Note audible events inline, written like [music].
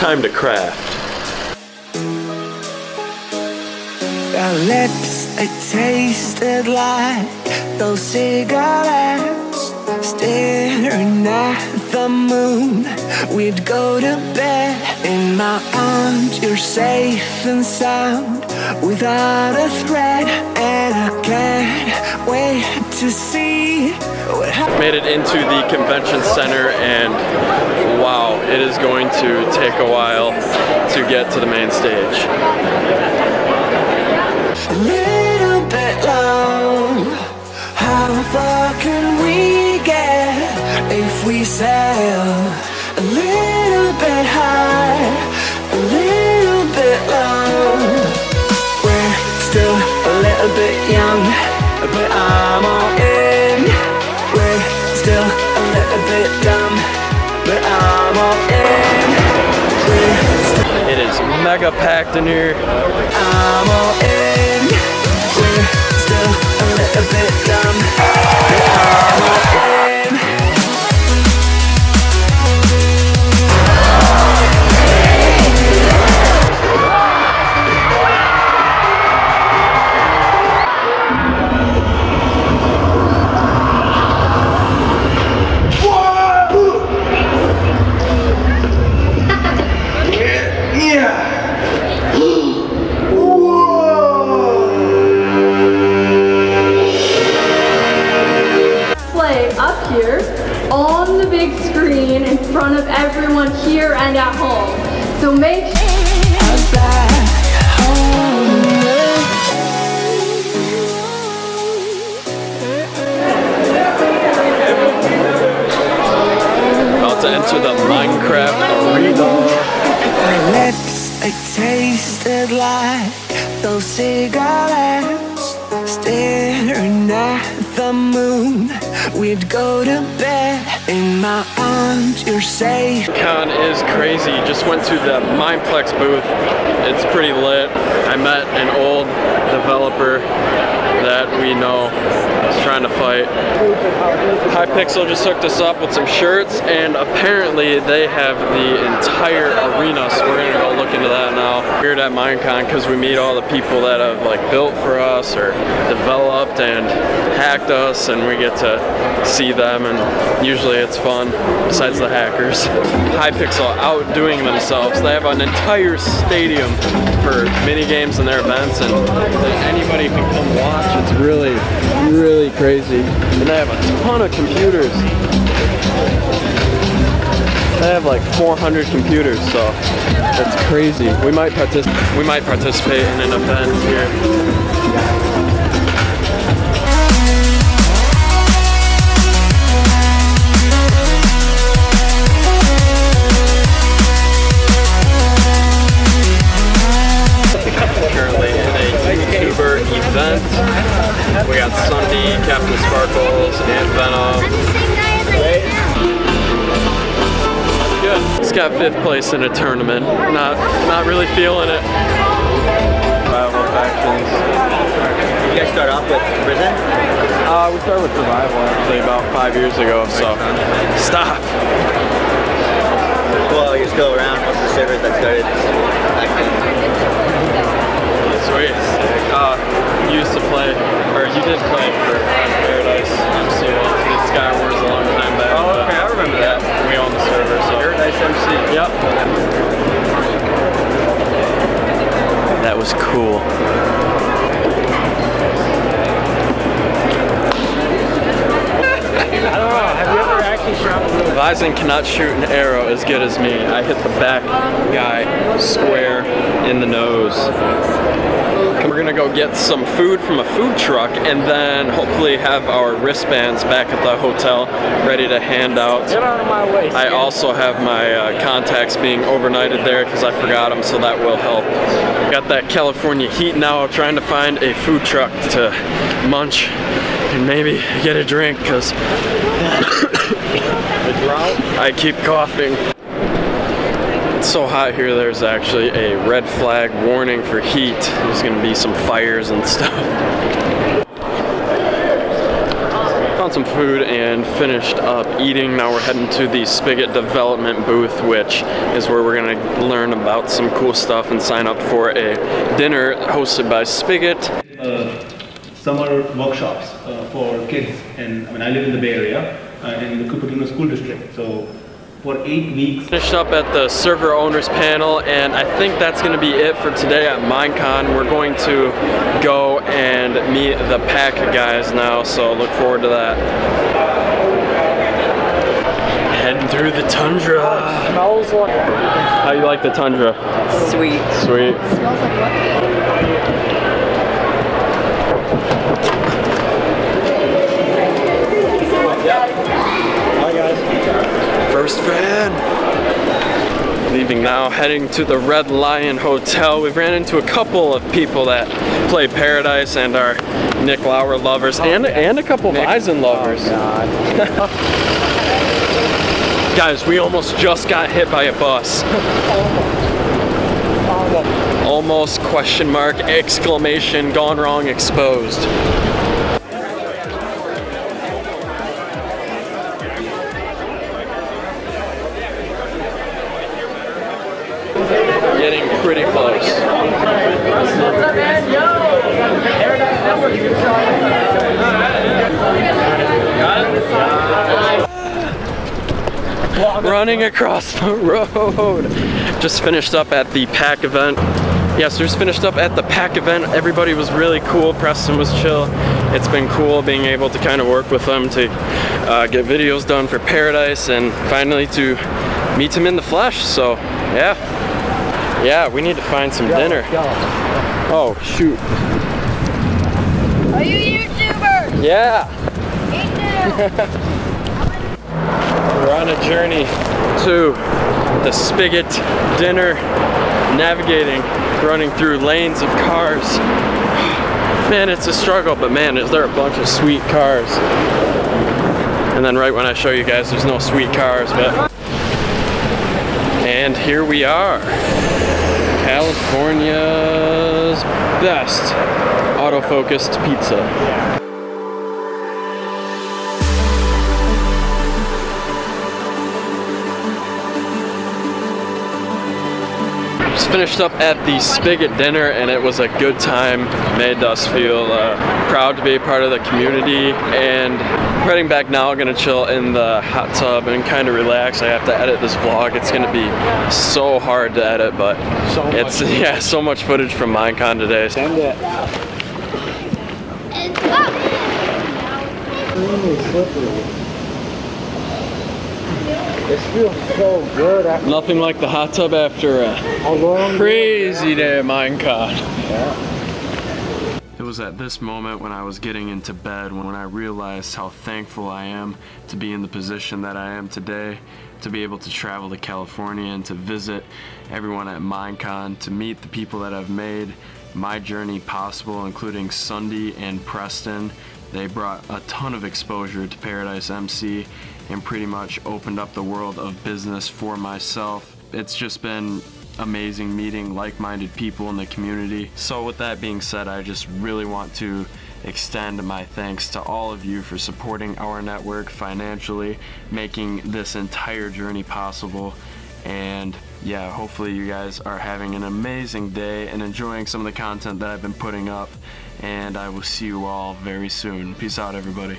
time to craft. Our lips, they tasted like those cigarettes. Staring at the moon We'd go to bed. In my arms You're safe and sound without a threat. And I can't wait to see what happens Made it into the convention center and wow, it is going to take a while to get to the main stage. Is mega packed in here. I'm all in. We're still a little bit dumb, here and at home. So make I'm back home. About to enter the Minecraft arena. My lips, they tasted like those cigarettes moon We'd go to bed in my arms You're safe Con is crazy. Just went to the Mineplex booth. It's pretty lit. I met an old developer that we know is trying to fight. Hypixel just hooked us up with some shirts and apparently they have the entire arena so we're gonna go look into that now. We're at Minecon because we meet all the people that have like built for us or developed and hacked us and we get to see them and usually it's fun besides the hackers. Hypixel outdoing themselves. They have an entire stadium for mini games and their events and anybody can come watch. It's really, really crazy. And they have a ton of computers. They have like 400 computers, so that's crazy. We might participate. we might participate in an event here. Fifth place in a tournament. Not not really feeling it. Rival factions. You guys start off with prison? Uh, we started with survival actually about five years ago. So stop. Well, you're still around. What's the servers that started back then? Sweet. MC. Yep. That was cool. Vising cannot shoot an arrow as good as me. I hit the back guy square in the nose. We're gonna go get some food from a food truck and then hopefully have our wristbands back at the hotel ready to hand out. Get out of my way. I also have my uh, contacts being overnighted there because I forgot them, so that will help. Got that California heat now, trying to find a food truck to munch and maybe get a drink because I keep coughing. It's so hot here, there's actually a red flag warning for heat. There's gonna be some fires and stuff. [laughs] Found some food and finished up eating. Now we're heading to the Spigot Development booth, which is where we're gonna learn about some cool stuff and sign up for a dinner hosted by Spigot. uh, summer workshops uh, for kids. And I mean, I live in the Bay Area Uh, in the Cupertino School District. So for eight weeks, Finished up at the server owners panel, and I think that's going to be it for today at Minecon. We're going to go and meet the pack guys now, so look forward to that. Heading through the tundra. Smells like How you like the tundra? Sweet. Sweet. First fan. Leaving now, heading to the Red Lion Hotel. We've ran into a couple of people that play Paradise and are Nick Lauer lovers, oh, and and a couple Bison oh, lovers. Oh, [laughs] Guys, we almost just got hit by a bus. [laughs] Almost question mark exclamation gone wrong exposed. Running across the road. Just finished up at the pack event. Yes, just finished up at the pack event. Everybody was really cool. Preston was chill. It's been cool being able to kind of work with them to uh, get videos done for Paradise and finally to meet him in the flesh. So, yeah. Yeah, we need to find some dinner. Oh, shoot. Are you YouTubers? Yeah. [laughs] Me too. We're on a journey to the Spigot dinner, navigating, running through lanes of cars. Man, it's a struggle, but man, is there a bunch of sweet cars. And then right when I show you guys, there's no sweet cars, but. And here we are. California's best autofocused pizza. Just finished up at the Spigot dinner and it was a good time. Made us feel uh, proud to be a part of the community and heading back now, gonna chill in the hot tub and kind of relax. I have to edit this vlog. It's gonna be so hard to edit, but it's [laughs] yeah, so much footage from Minecon today. Send it. It feels so good after Nothing like the hot tub after a a long crazy day at Minecon. It was at this moment when I was getting into bed when I realized how thankful I am to be in the position that I am today, to be able to travel to California and to visit everyone at Minecon, to meet the people that I've made my journey possible, including SSundee and Preston. They brought a ton of exposure to Paradise MC and pretty much opened up the world of business for myself. It's just been amazing meeting like-minded people in the community. So with that being said, I just really want to extend my thanks to all of you for supporting our network financially, making this entire journey possible. And yeah, hopefully you guys are having an amazing day and enjoying some of the content that I've been putting up. And I will see you all very soon. Peace out, everybody.